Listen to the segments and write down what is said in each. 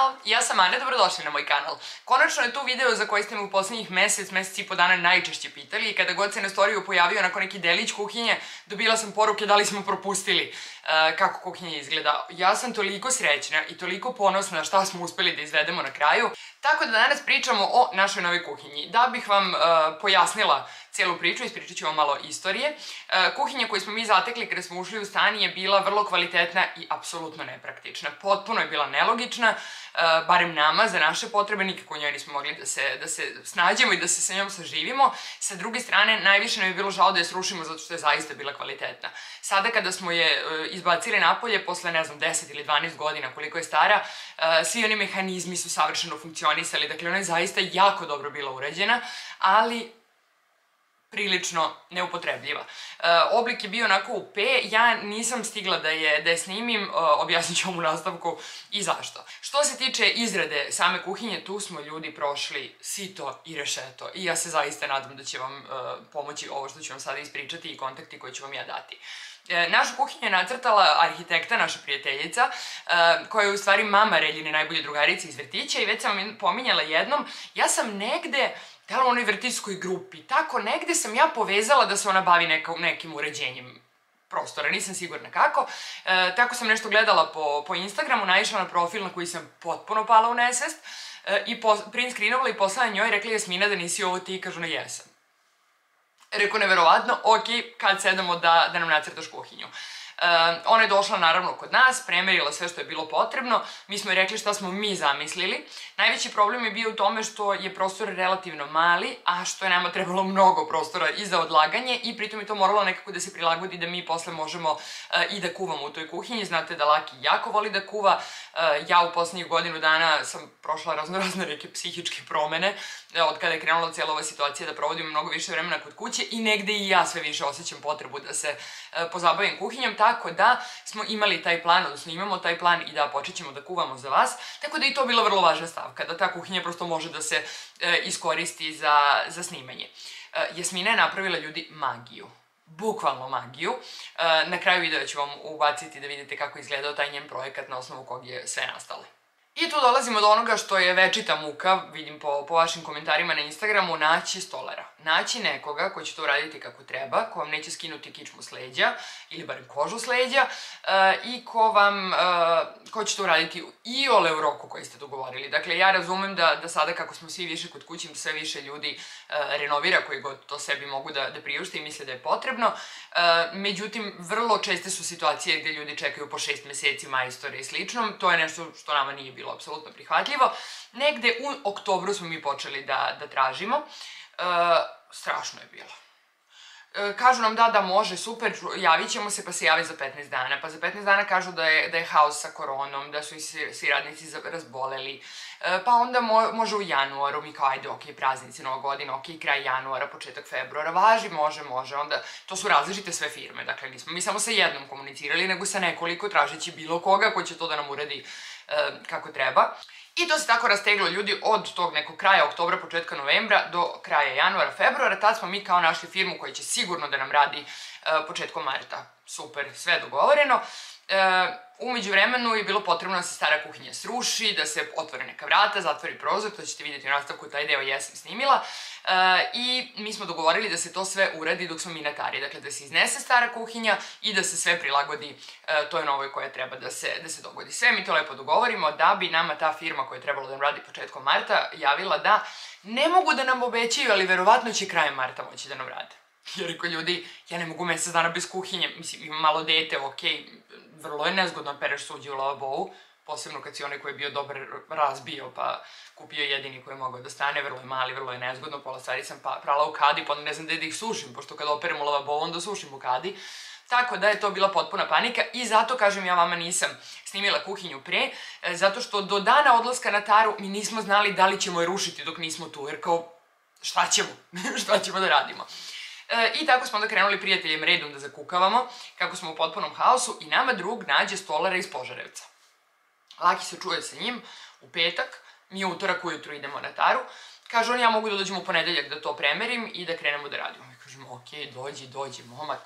Ćao, ja sam Ane, dobrodošli na moj kanal. Konačno je tu video za koji ste me u poslednjih mesec, mesec i po dana najčešće pitali i kada god se na storiju pojavio nakon neki delić kuhinje, dobila sam poruke da li smo propustili uh, kako kuhinja izgleda. Ja sam toliko srećna i toliko ponosna šta smo uspeli da izvedemo na kraju. Tako da danas pričamo o našoj novoj kuhinji. Da bih vam uh, pojasnila cijelu priču, ispričat ću vam malo istorije. Uh, kuhinja koju smo mi zatekli kada smo ušli u stan je bila vrlo kvalitetna i apsolutno nepraktična. Potpuno je bila nelogična, uh, barem nama, za naše potrebe, nikako njoj nismo mogli da se, da se snađemo i da se sa njom saživimo. Sa druge strane, najviše nam je bilo žao da je srušimo zato što je zaista bila kvalitetna. Sada kada smo je uh, izbacili napolje, posle ne znam 10 ili 12 godina koliko je stara, svi oni mehanizmi su savršeno funkcionisali, dakle ona je zaista jako dobro bila urađena, ali prilično neupotrebljiva. E, oblik je bio onako u P, ja nisam stigla da je, da je snimim, e, objasnit ću vam u nastavku i zašto. Što se tiče izrade same kuhinje, tu smo ljudi prošli sito i rešeto i ja se zaista nadam da će vam e, pomoći ovo što ću vam sada ispričati i kontakti koje ću vam ja dati. Našu kuhinju je nacrtala arhitekta, naša prijateljica, koja je u stvari mama Reljine najbolje drugarice iz vrtića i već sam vam pominjala jednom, ja sam negde da li onoj vrtićskoj grupi, tako negde sam ja povezala da se ona bavi neka, nekim uređenjem prostora, nisam sigurna kako. E, tako sam nešto gledala po, po Instagramu, naišla na profil na koji sam potpuno pala u nesvest e, i print screenovala i poslala njoj i rekla Jasmina da nisi ovo ti, kažu na jesam. Rekao, neverovatno, ok, kad sedamo da, da nam nacrtaš kuhinju. Uh, ona je došla naravno kod nas, premerila sve što je bilo potrebno, mi smo rekli šta smo mi zamislili. Najveći problem je bio u tome što je prostor relativno mali, a što je nama trebalo mnogo prostora i za odlaganje i pritom je to moralo nekako da se prilagodi da mi posle možemo uh, i da kuvamo u toj kuhinji. Znate da Laki jako voli da kuva, uh, ja u poslednjih godinu dana sam prošla razno razne neke psihičke promene, od kada je krenula cijela ova situacija da provodim mnogo više vremena kod kuće i negde i ja sve više osjećam potrebu da se pozabavim kuhinjom, tako da smo imali taj plan, odnosno imamo taj plan i da počet ćemo da kuvamo za vas, tako da i to bila vrlo važna stavka, da ta kuhinja prosto može da se e, iskoristi za, za snimanje. E, Jasmina je napravila ljudi magiju bukvalno magiju. E, na kraju videa ću vam ubaciti da vidite kako izgledao taj njen projekat na osnovu kog je sve nastalo. I tu dolazimo do onoga što je večita muka, vidim po, po vašim komentarima na Instagramu, naći stolara. Naći nekoga ko će to uraditi kako treba, ko vam neće skinuti kičmu s leđa, ili barem kožu s leđa, uh, i ko vam, uh, ko će to uraditi i ole u roku koji ste dogovorili. Dakle, ja razumem da, da sada kako smo svi više kod kuće, sve više ljudi uh, renovira koji god to sebi mogu da, da priušte i misle da je potrebno. Međutim, vrlo česte su situacije gde ljudi čekaju po šest meseci majstore i slično. To je nešto što nama nije bilo apsolutno prihvatljivo. Negde u oktobru smo mi počeli da, da tražimo. E, strašno je bilo. E, kažu nam da, da može, super, javit ćemo se, pa se javi za 15 dana. Pa za 15 dana kažu da je, da je haos sa koronom, da su i svi, svi radnici razboleli. E, pa onda mo, može u januaru, mi kao ajde, ok, praznici, nova godina, ok, kraj januara, početak februara, važi, može, može. Onda, to su različite sve firme, dakle nismo mi samo sa jednom komunicirali, nego sa nekoliko tražeći bilo koga ko će to da nam uradi kako treba. I to se tako rasteglo ljudi od tog nekog kraja oktobra, početka novembra do kraja januara, februara. Tad smo mi kao našli firmu koja će sigurno da nam radi početkom marta. Super, sve dogovoreno. E, umeđu vremenu je bilo potrebno da se stara kuhinja sruši, da se otvore neka vrata, zatvori prozor, to ćete vidjeti u nastavku, taj deo jesam snimila. E, I mi smo dogovorili da se to sve uradi dok smo mi na tari, dakle da se iznese stara kuhinja i da se sve prilagodi e, toj novoj koja treba da se, da se dogodi. Sve mi to lepo dogovorimo da bi nama ta firma koja je trebalo da nam radi početkom marta javila da ne mogu da nam obećaju, ali verovatno će krajem marta moći da nam rade. Jer rekao ljudi, ja ne mogu mesec dana bez kuhinje, mislim, imam malo dete, okej, vrlo je nezgodno pereš suđe u lavabovu, posebno kad si onaj koji je bio dobar razbio, pa kupio jedini koji je mogao da stane, vrlo je mali, vrlo je nezgodno, pola stvari sam pa, prala u kadi, pa onda ne znam gde da ih sušim, pošto kad operem u lavabovu, onda sušim u kadi. Tako da je to bila potpuna panika i zato, kažem, ja vama nisam snimila kuhinju pre, e, zato što do dana odlaska na taru mi nismo znali da li ćemo je rušiti dok nismo tu, jer kao, šta ćemo? šta ćemo da radimo? E, I tako smo onda krenuli prijateljem redom da zakukavamo, kako smo u potpunom haosu i nama drug nađe stolara iz Požarevca. Laki se čuje sa njim u petak, mi utorak ujutru idemo na taru, kaže on ja mogu da dođem u ponedeljak da to premerim i da krenemo da radimo. Mi kažemo ok, dođi, dođi, momak,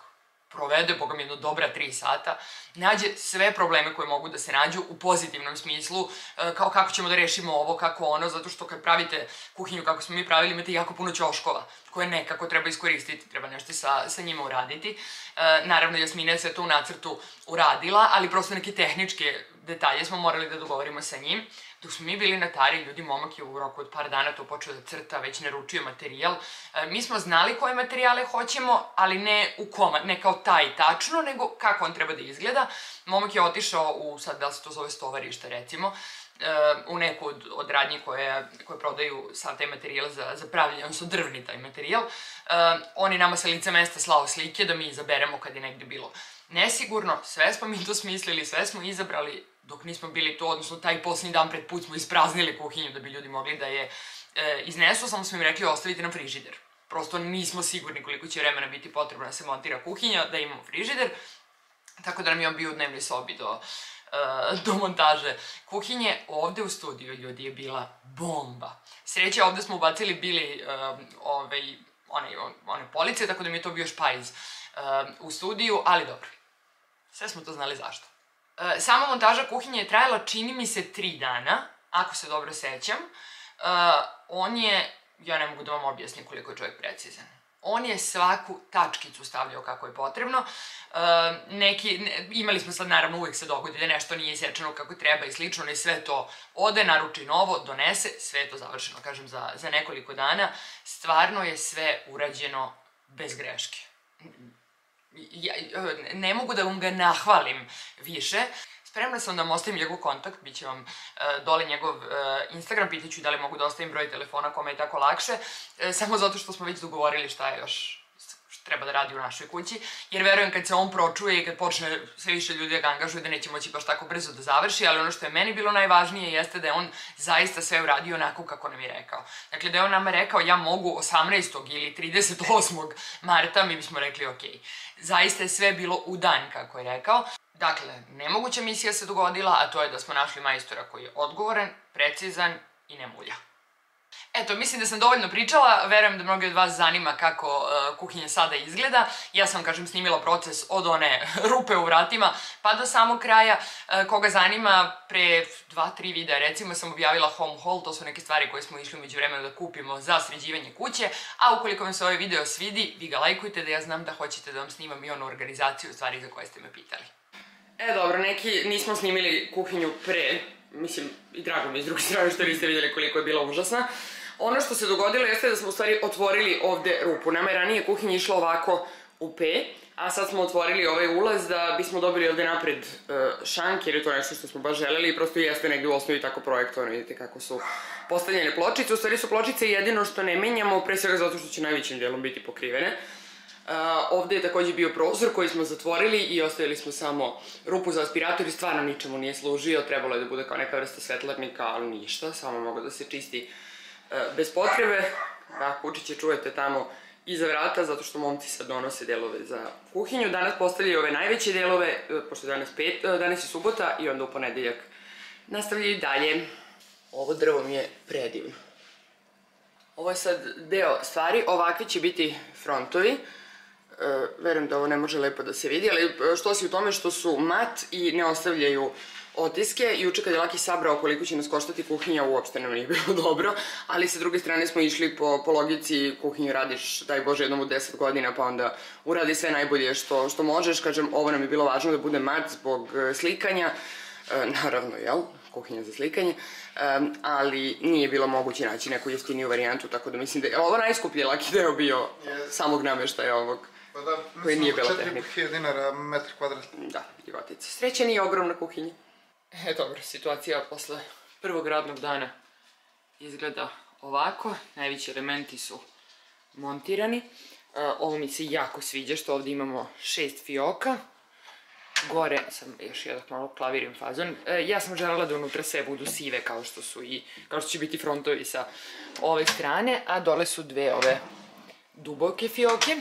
provede, boga mi, jedno dobra tri sata, nađe sve probleme koje mogu da se nađu u pozitivnom smislu, e, kao kako ćemo da rešimo ovo, kako ono, zato što kad pravite kuhinju kako smo mi pravili, imate jako puno ćoškova koje nekako treba iskoristiti, treba nešto sa, sa njima uraditi. E, naravno, Jasmina je sve to u nacrtu uradila, ali prosto neke tehničke detalje smo morali da dogovorimo sa njim. Dok smo mi bili na tari, ljudi, momak je u roku od par dana to počeo da crta, već naručio materijal. E, mi smo znali koje materijale hoćemo, ali ne u koma, ne kao taj tačno, nego kako on treba da izgleda. Momak je otišao u, sad da se to zove stovarište recimo, e, u neku od, od radnji koje, koje prodaju sad taj materijal za, za pravljanje, odnosno drvni taj materijal. E, on je nama sa lica mesta slao slike da mi izaberemo kad je negde bilo nesigurno, sve smo mi to smislili, sve smo izabrali, dok nismo bili to, odnosno taj poslednji dan pred put smo ispraznili kuhinju da bi ljudi mogli da je e, iznesu, samo smo im rekli ostavite nam frižider. Prosto nismo sigurni koliko će vremena biti potrebno da se montira kuhinja, da imamo frižider, tako da nam je on bio u dnevnoj sobi do, e, do montaže kuhinje. Ovde u studiju ljudi je bila bomba. Sreće, ovde smo ubacili bili um, ovaj, one, one police, tako da mi je to bio špajz um, u studiju, ali dobro. Sve smo to znali zašto. E, sama montaža kuhinje je trajala, čini mi se, tri dana, ako se dobro sećam. E, on je, ja ne mogu da vam objasnim koliko je čovjek precizan. On je svaku tačkicu stavljao kako je potrebno. E, neki, ne, imali smo sad, naravno, uvijek se dogodi da nešto nije isječeno kako treba i slično, i sve to ode, naruči novo, donese, sve je to završeno, kažem, za, za nekoliko dana. Stvarno je sve urađeno bez greške ja, ne mogu da vam ga nahvalim više. Spremna sam da vam ostavim njegov kontakt, bit će vam uh, dole njegov uh, Instagram, pitaću da li mogu da ostavim broj telefona kome je tako lakše, uh, samo zato što smo već dogovorili šta je još treba da radi u našoj kući, jer verujem kad se on pročuje i kad počne sve više ljudi da ga angažuje da neće moći baš tako brzo da završi, ali ono što je meni bilo najvažnije jeste da je on zaista sve uradio onako kako nam je rekao. Dakle, da je on nama rekao ja mogu 18. ili 38. marta, mi bismo rekli ok. Zaista je sve bilo u dan kako je rekao. Dakle, nemoguća misija se dogodila, a to je da smo našli majstora koji je odgovoran, precizan i ne mulja. Eto, mislim da sam dovoljno pričala, verujem da mnogi od vas zanima kako uh, kuhinja sada izgleda. Ja sam, kažem, snimila proces od one rupe u vratima pa do samog kraja. Uh, koga zanima, pre dva, tri videa recimo sam objavila home haul, to su neke stvari koje smo išli umeđu vremenu da kupimo za sređivanje kuće, a ukoliko vam se ovaj video svidi, vi ga lajkujte da ja znam da hoćete da vam snimam i onu organizaciju stvari za koje ste me pitali. E, dobro, neki nismo snimili kuhinju pre, mislim, i drago mi s druge strane što niste vidjeli koliko je bila užasna. Ono što se dogodilo jeste da smo u stvari otvorili ovde rupu. Nama je ranije kuhinja išla ovako u P, a sad smo otvorili ovaj ulaz da bismo dobili ovde napred uh, šank, jer je to nešto što smo baš želeli i prosto jeste negde u osnovi tako projektovano, vidite kako su postavljene pločice. U stvari su pločice jedino što ne menjamo, pre svega zato što će najvećim delom biti pokrivene. Ovde je takođe bio prozor koji smo zatvorili i ostavili smo samo rupu za aspirator i stvarno ničemu nije služio, trebalo je da bude kao neka vrsta svetlarnika, ali ništa, samo mogo da se čisti uh, bez potrebe. Da, kučiće čujete tamo iza vrata, zato što momci sad donose delove za kuhinju. Danas postavljaju ove najveće delove, uh, pošto je danas, pet, danas je subota i onda u ponedeljak nastavljaju dalje. Ovo drvo mi je predivno. Ovo je sad deo stvari, ovakvi će biti frontovi. Uh, verujem da ovo ne može lepo da se vidi, ali e, što si u tome što su mat i ne ostavljaju otiske. Juče kad je Laki sabrao koliko će nas koštati kuhinja, uopšte nam nije bilo dobro, ali sa druge strane smo išli po, po logici kuhinju radiš, daj Bože, jednom u 10 godina, pa onda uradi sve najbolje što, što možeš. Kažem, ovo nam je bilo važno da bude mat zbog e, slikanja, e, naravno, jel? kuhinja za slikanje, um, ali nije bilo moguće naći neku jeftiniju varijantu, tako da mislim da je ovo najskuplji laki deo bio yes. samog nameštaja ovog Pa da, koji nije bila tehnika. 4.500 dinara metr kvadrat. Da, divotica. Sreća nije ogromna kuhinja. E, dobro, situacija posle prvog radnog dana izgleda ovako. Najveći elementi su montirani. Uh, ovo mi se jako sviđa što ovde imamo šest fioka. Gore sam još jedan malo klavirim fazon. Uh, ja sam želela da unutra sve budu sive kao što su i kao što će biti frontovi sa ove strane, a dole su dve ove duboke fioke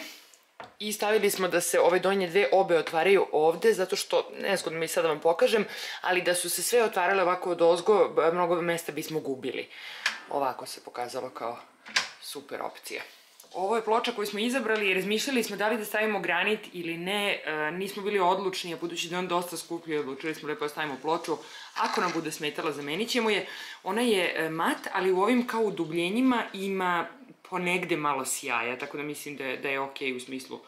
i stavili smo da se ove donje dve obe otvaraju ovde, zato što, nezgodno mi sad da vam pokažem, ali da su se sve otvarale ovako od ozgo, mnogo mesta bismo gubili. Ovako se pokazalo kao super opcija. Ovo je ploča koju smo izabrali i razmišljali smo da li da stavimo granit ili ne. E, nismo bili odlučni, a budući da je on dosta skuplji, odlučili smo lepo da stavimo ploču. Ako nam bude smetala, zamenit ćemo je. Ona je e, mat, ali u ovim kao udubljenjima ima ponegde malo sjaja, tako da mislim da je, da je okej okay u smislu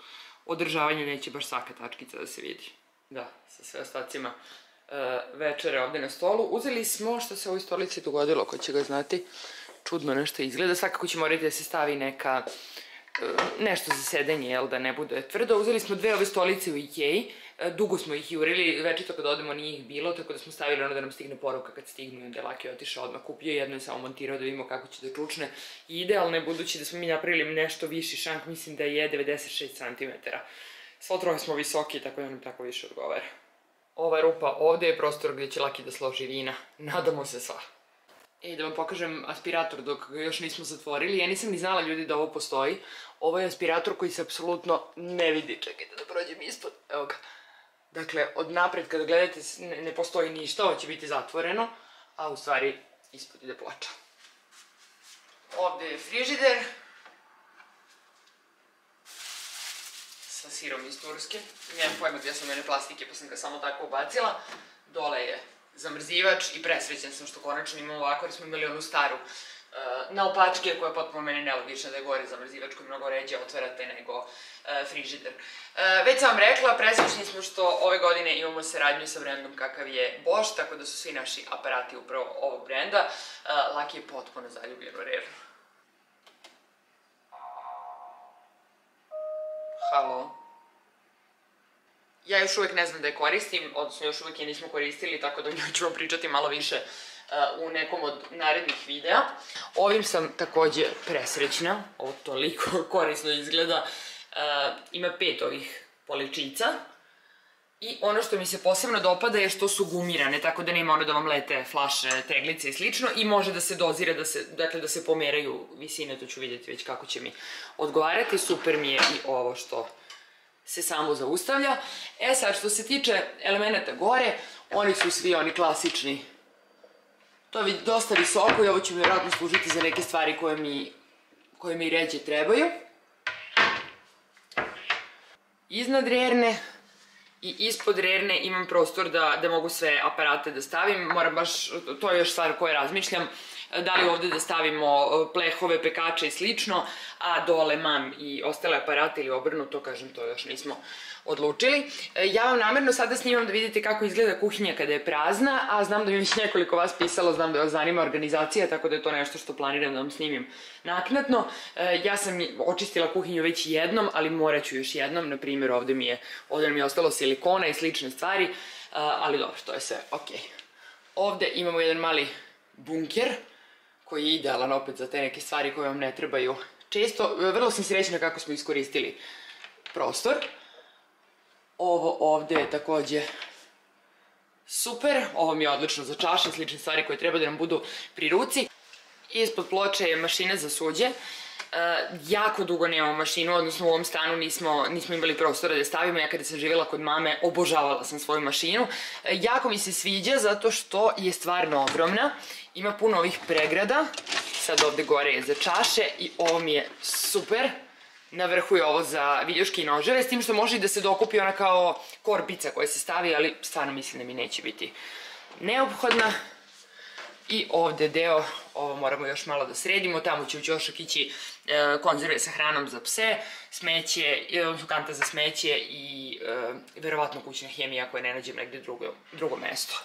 održavanja, neće baš svaka tačkica da se vidi. Da, sa sve ostacima e, večere ovde na stolu. Uzeli smo, što se ovoj stolici dogodilo, ko će ga znati, čudno nešto izgleda. Svakako će morati da se stavi neka e, nešto za sedenje, jel, da ne bude tvrdo. Uzeli smo dve ove stolice u Ikeji, dugo smo ih jurili, večito kad odemo nije ih bilo, tako da smo stavili ono da nam stigne poruka kad stignu i onda je Laki otišao odmah kupio, jedno je samo montirao da vidimo kako će da čučne. I idealno je budući da smo mi napravili nešto viši šank, mislim da je 96 cm. Svo troje smo visoki, tako da nam tako više odgovara. Ova rupa ovde je prostor gde će Laki da složi vina. Nadamo se sva. E, da vam pokažem aspirator dok ga još nismo zatvorili. Ja nisam ni znala ljudi da ovo postoji. Ovo je aspirator koji se apsolutno ne vidi. Čekajte da prođem ispod. Evo ga. Dakle, od napred kada gledate ne, postoji ništa, ovo će biti zatvoreno, a u stvari ispod ide ploča. Ovde je frižider. Sa sirom iz Turske. Nemam pojma gdje sam mene plastike, pa sam ga samo tako ubacila. Dole je zamrzivač i presrećen sam što konačno imamo ovako, jer smo imali onu staru na opačke koja je potpuno meni nelogična da je gore zamrzivač koji mnogo ređe otvarate nego uh, frižider. Uh, već sam vam rekla, presrećni smo što ove godine imamo saradnju sa brendom kakav je Bosch, tako da su svi naši aparati upravo ovog brenda. Uh, Laki je potpuno zaljubljen u Reru. Halo? ja još uvek ne znam da je koristim, odnosno još uvek je nismo koristili, tako da o njoj ćemo pričati malo više u nekom od narednih videa. Ovim sam takođe presrećna, ovo toliko korisno izgleda. Uh, ima pet ovih poličica, I ono što mi se posebno dopada je što su gumirane, tako da nema ono da vam lete flaše, teglice i slično i može da se dozira, da se, dakle da se pomeraju visine, to ću vidjeti već kako će mi odgovarati. Super mi je i ovo što se samo zaustavlja. E sad, što se tiče elemenata gore, oni su svi oni klasični. To je dosta visoko i ovo će mi vjerojatno služiti za neke stvari koje mi, koje mi ređe trebaju. Iznad rerne i ispod rerne imam prostor da, da mogu sve aparate da stavim. Moram baš, to je još stvar koje razmišljam da li ovde da stavimo e, plehove, pekače i slično, a dole mam i ostale aparate ili obrnuto, kažem, to još nismo odlučili. E, ja vam namerno sada snimam da vidite kako izgleda kuhinja kada je prazna, a znam da mi već nekoliko vas pisalo, znam da vas zanima organizacija, tako da je to nešto što planiram da vam snimim naknatno. E, ja sam očistila kuhinju već jednom, ali morat ću još jednom, na primjer ovde mi je, ovde mi je ostalo silikona i slične stvari, ali dobro, to je sve okej. Ovde imamo jedan mali bunker, koji je idealan opet za te neke stvari koje vam ne trebaju često. Vrlo sam srećna kako smo iskoristili prostor. Ovo ovde je takođe super. Ovo mi je odlično za čaše, slične stvari koje treba da nam budu pri ruci. Ispod ploče je mašina za suđe. Uh, jako dugo nemamo mašinu, odnosno u ovom stanu nismo, nismo imali prostora da stavimo. Ja kada sam živjela kod mame, obožavala sam svoju mašinu. Uh, jako mi se sviđa zato što je stvarno ogromna Ima puno ovih pregrada. Sad ovde gore je za čaše i ovo mi je super. Na vrhu je ovo za viljuške i noževe, s tim što može i da se dokupi ona kao korpica koja se stavi, ali stvarno mislim da mi neće biti neophodna. I ovde deo, ovo moramo još malo da sredimo, tamo će u ćošak ići e, konzerve sa hranom za pse, smeće, odnosno kanta za smeće i e, verovatno kućna hemija koja ne nađem negde drugo, drugo mesto.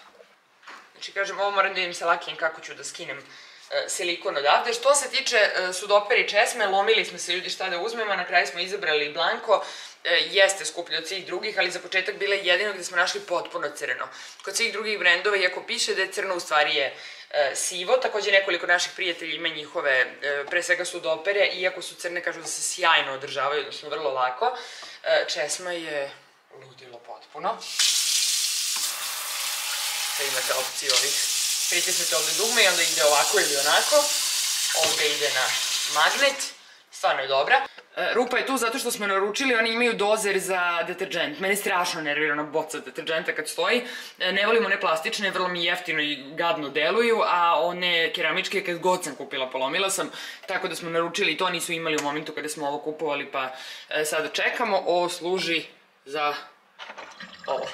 Znači, kažem, ovo moram da vidim sa lakijem kako ću da skinem e, silikon odavde. Što se tiče e, sudopere i česme, lomili smo se ljudi šta da uzmemo, na kraju smo izabrali blanko, e, jeste skuplje od svih drugih, ali za početak bile jedino gde smo našli potpuno crno. Kod svih drugih brendova, iako piše da je crno, u stvari je sivo, takođe nekoliko naših prijatelja ima njihove, pre svega sudopere, iako su crne, kažu da se sjajno održavaju, odnosno vrlo lako. česma je ludilo potpuno pa imate opciju ovih. Pritisnete ovde dugme i onda ide ovako ili onako. Ovde ide na magnet. Stvarno je dobra. E, rupa je tu zato što smo naručili, oni imaju dozer za deterđent. Mene strašno nervira ona boca deterđenta kad stoji. E, ne volimo one plastične, vrlo mi jeftino i gadno deluju, a one keramičke kad god sam kupila polomila sam, tako da smo naručili i to nisu imali u momentu kada smo ovo kupovali, pa e, sada čekamo. Ovo služi za ovo.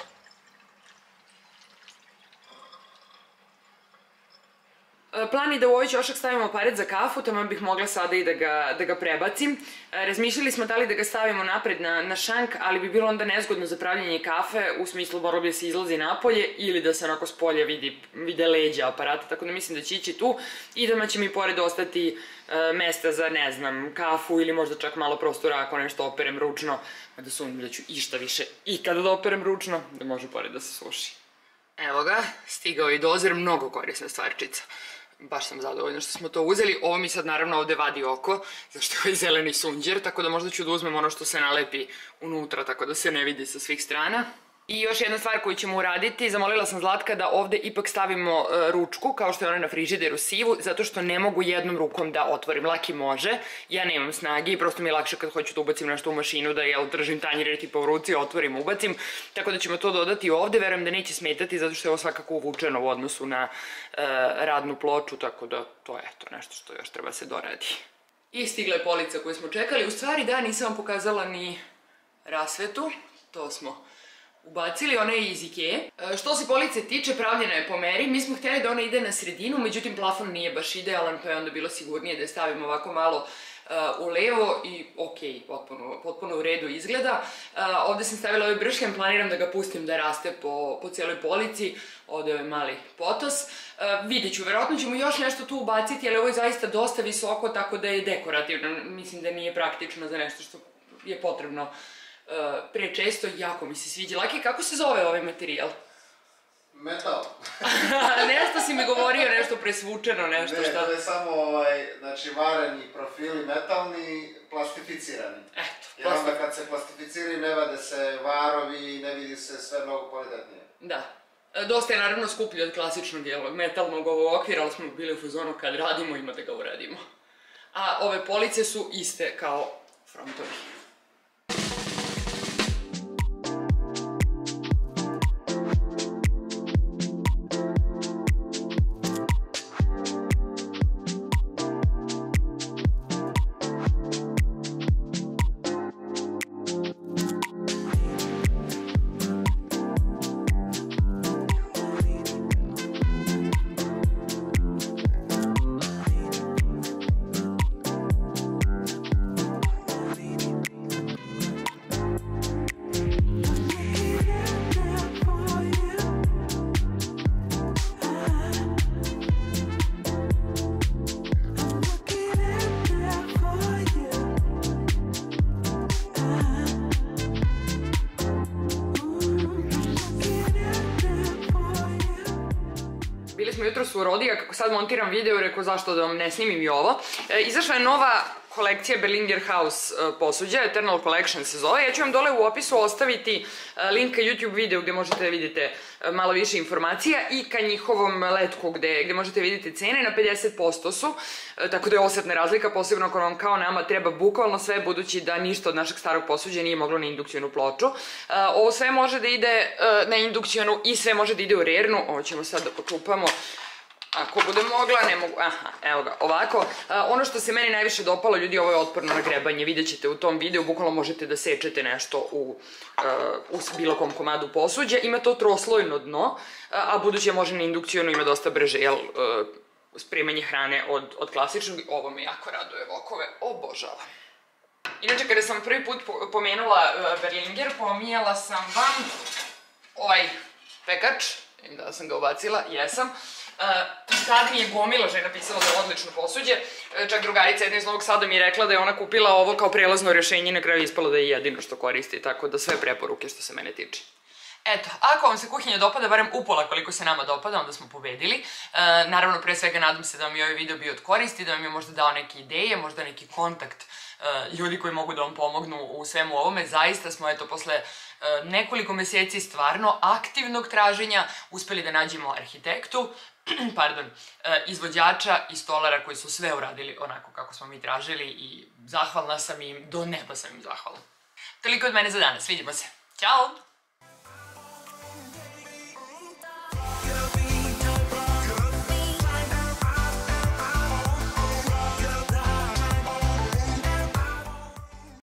Plan je da u ovaj ćošak stavimo aparat za kafu, tamo bih mogla sada i da ga, da ga prebacim. E, razmišljali smo da li da ga stavimo napred na, na šank, ali bi bilo onda nezgodno za pravljanje kafe, u smislu moralo bi da se izlazi napolje ili da se onako s polja vidi, vide leđa aparata, tako da mislim da će ići tu i da će mi pored ostati e, mesta za, ne znam, kafu ili možda čak malo prostora ako nešto operem ručno, da sumnjam da ću išta više ikada da operem ručno, da može pored da se suši. Evo ga, stigao je dozer, mnogo korisna stvarčica baš sam zadovoljna što smo to uzeli. Ovo mi sad naravno ovde vadi oko, zašto je ovaj zeleni sunđer, tako da možda ću da uzmem ono što se nalepi unutra, tako da se ne vidi sa svih strana. I još jedna stvar koju ćemo uraditi, zamolila sam Zlatka da ovde ipak stavimo e, ručku, kao što je ona na frižideru sivu, zato što ne mogu jednom rukom da otvorim. Laki može, ja nemam snage i prosto mi je lakše kad hoću da ubacim nešto u mašinu, da jel držim tanjir tipa u ruci, otvorim, ubacim. Tako da ćemo to dodati ovde, verujem da neće smetati, zato što je ovo svakako uvučeno u odnosu na e, radnu ploču, tako da to je to nešto što još treba se doradi. I stigla je polica koju smo čekali. U stvari da, nisam vam pokazala ni rasvetu, to smo ubacili, ona je iz Ikea. E, što se police tiče, pravljena je po meri. Mi smo hteli da ona ide na sredinu, međutim plafon nije baš idealan, pa je onda bilo sigurnije da je stavimo ovako malo uh, u levo i ok, potpuno, potpuno u redu izgleda. Uh, ovde sam stavila ovaj bršljan, planiram da ga pustim da raste po, po cijeloj polici. Ovde je mali potos. Vidjet ću, verovatno ćemo još nešto tu ubaciti, ali ovo je zaista dosta visoko, tako da je dekorativno. Mislim da nije praktično za nešto što je potrebno uh, Uh, pre često, jako mi se sviđa. Laki, kako se zove ovaj materijal? Metal. nešto si mi govorio, nešto presvučeno, nešto ne, šta... Ne, to je samo, ovaj, znači, vareni profili metalni, plastificirani. Eto, Jer onda kad se plastificiraju, ne vade se varovi, ne vidi se sve mnogo kvalitetnije. Da. E, dosta je naravno skuplji od klasičnog jelog metalnog ovog okvira, ali smo bili u fazonu kad radimo, ima da ga uradimo. A ove police su iste kao frontovi. Su rodija, kako sad montiram video, rekao zašto da vam ne snimim i ovo. E, izašla je nova kolekcija Berlinger House e, posuđa, Eternal Collection se zove. Ja ću vam dole u opisu ostaviti e, link ka YouTube videu gde možete da vidite e, malo više informacija i ka njihovom letku gde, gde možete vidjeti cene na 50% su, tako da je osetna razlika, posebno ako vam kao nama treba bukvalno sve, budući da ništa od našeg starog posuđa nije moglo na indukcijonu ploču. Ovo sve može da ide na indukcijonu i sve može da ide u rernu, ovo ćemo sad da počupamo Ako budem mogla, ne mogu, aha, evo ga, ovako. Ono što se meni najviše dopalo, ljudi, ovo je otporno na grebanje, vidjet ćete u tom videu, bukvalno možete da sečete nešto u, u bilo kom komadu posuđa. Ima to troslojno dno, a, a budući je može na indukcijonu, ima dosta brže, jel, uh, spremanje hrane od, od klasičnog. Ovo me jako raduje, vokove, obožavam. Inače, kada sam prvi put pomenula uh, Berlinger, pomijela sam vam ovaj pekač, da sam ga ubacila, jesam. Uh, mi je gomila žena pisala je odlično posuđe. Uh, čak drugarica jedna iz Novog Sada mi je rekla da je ona kupila ovo kao prelazno rješenje i na kraju ispalo da je jedino što koristi, tako da sve preporuke što se mene tiče. Eto, ako vam se kuhinja dopada, barem upola koliko se nama dopada, onda smo pobedili. E, naravno, pre svega nadam se da vam je ovaj video bio od koristi, da vam je možda dao neke ideje, možda neki kontakt e, ljudi koji mogu da vam pomognu u svemu ovome. Zaista smo, eto, posle nekoliko meseci stvarno aktivnog traženja uspeli da nađemo arhitektu, pardon, e, izvođača i stolara koji su sve uradili onako kako smo mi tražili i zahvalna sam im, do neba sam im zahvalna. Toliko od mene za danas, vidimo se. Ćao!